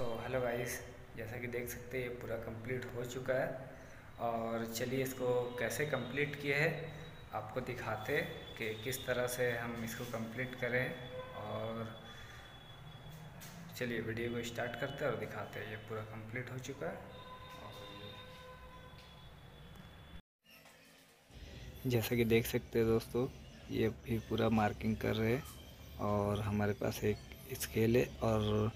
So hello guys जैसा कि देख सकते हैं, ये पूरा कंप्लीट हो चुका है। और चलिए इसको कैसे कंप्लीट किए है, आपको दिखाते कि किस तरह से हम इसको कंप्लीट करें। और चलिए वीडियो को स्टार्ट करते हैं और दिखाते हैं, ये पूरा कंप्लीट हो चुका है। जैसा कि देख सकते हैं दोस्तों, ये भी पूरा मार्किंग कर रहे हैं। और हमारे पास एक स्केल है और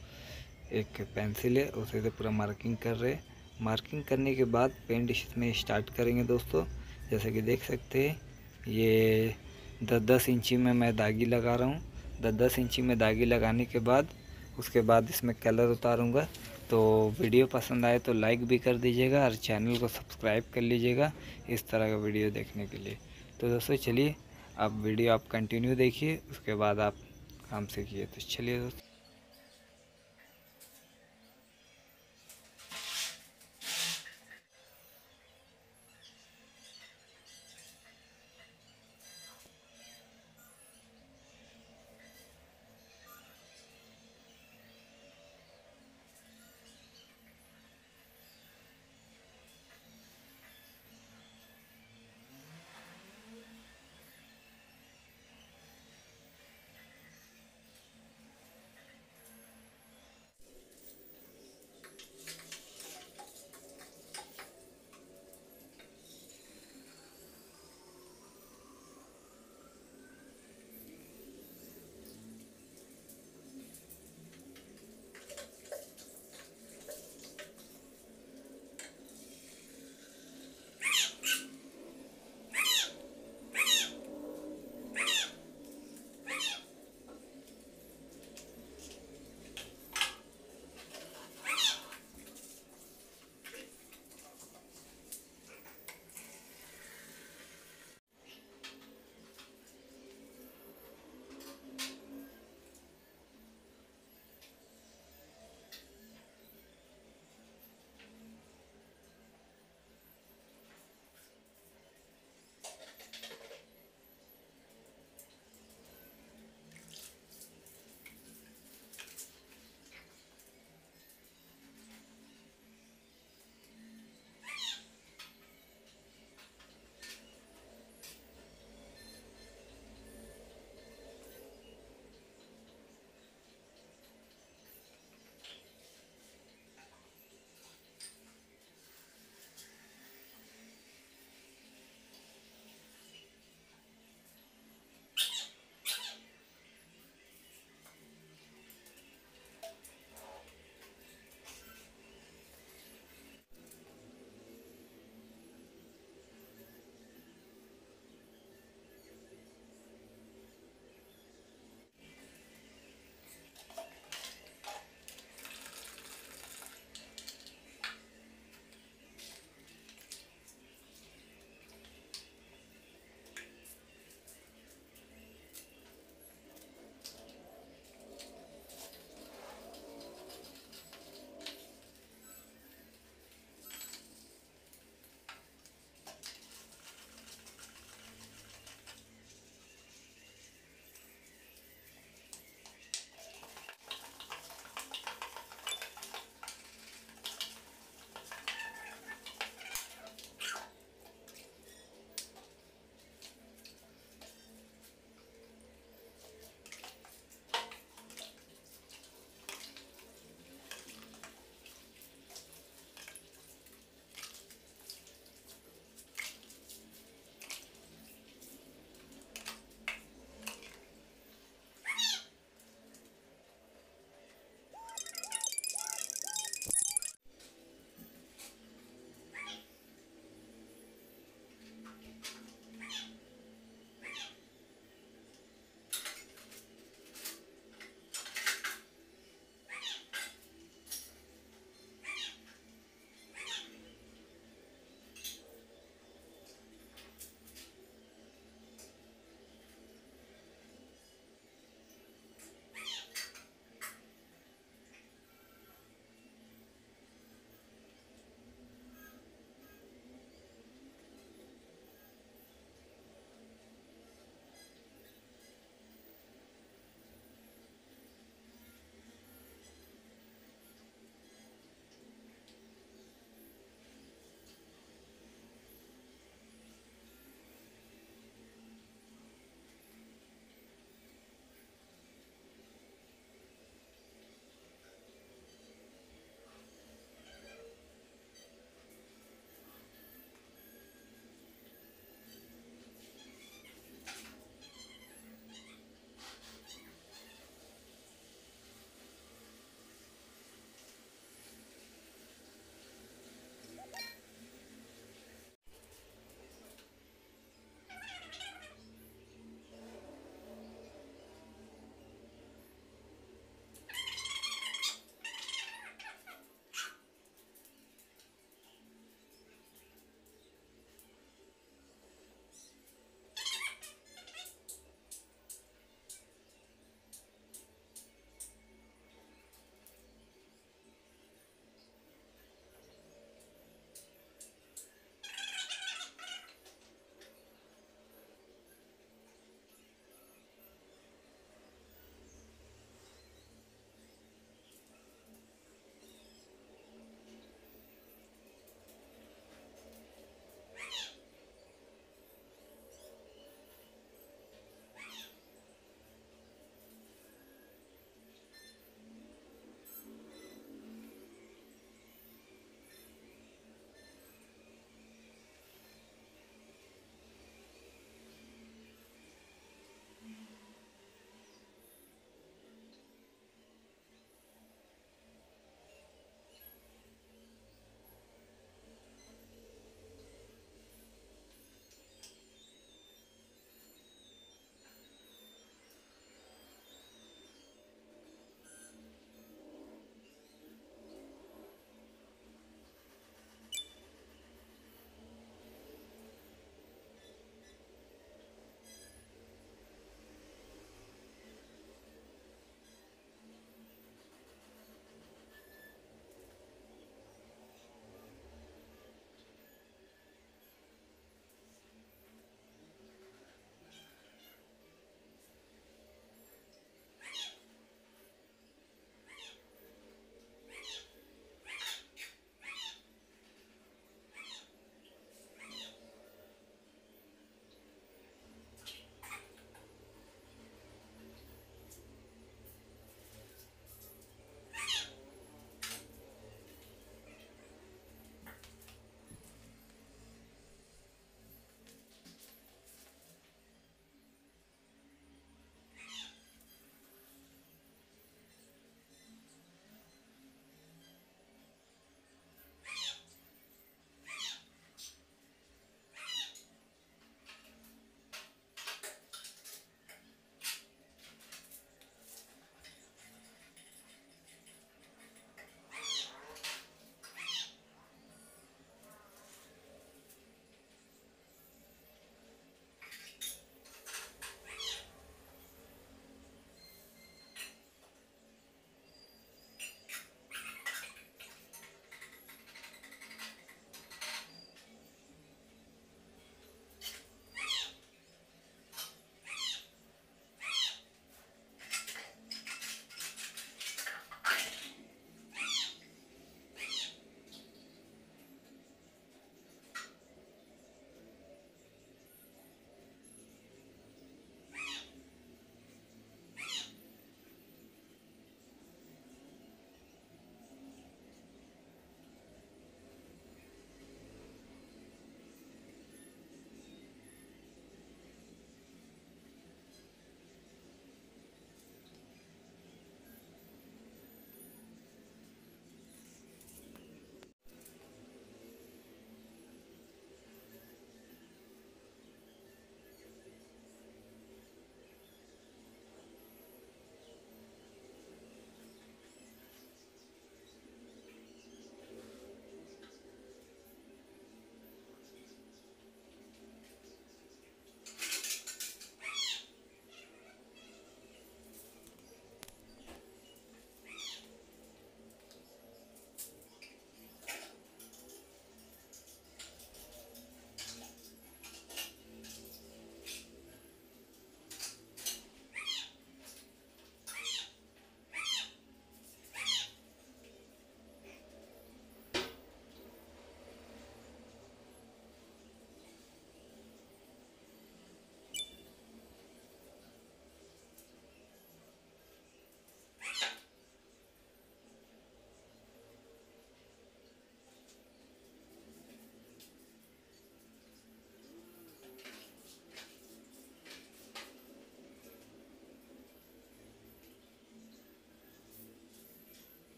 एक पेंसिल है, उसे से पूरा मार्किंग कर रहे मार्किंग करने के बाद पेंट इसमें स्टार्ट करेंगे दोस्तों। जैसे कि देख सकते हैं, ये दस दस इंची में मैं दागी लगा रहा हूँ। दस दस इंची में दागी लगाने के बाद, उसके बाद इसमें कलर उतारूँगा। तो वीडियो पसंद आए तो लाइक भी कर दीजिएगा और चैनल को सब्सक्राइब कर लीजिएगा इस तरह का वीडियो देखने के लिए। तो दोस्तों चलिए आप वीडियो आप कंटिन्यू देखिए, उसके बाद आप काम सीखिए तो चलिए दोस्तों।